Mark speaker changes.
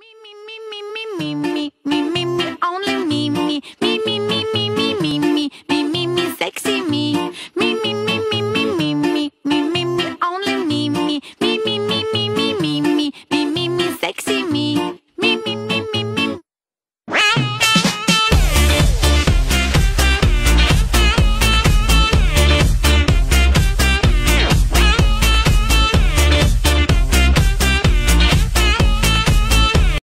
Speaker 1: Me, me, me, me, me, me, me, me, me, only me, me, me, me, me, me, me, me, me, me, me, me, sexy me. Me, me, me, me, me, me, me, me, me, me, only me, me, me, me, me, me, me, me, me, me, me, me, sexy me. Me,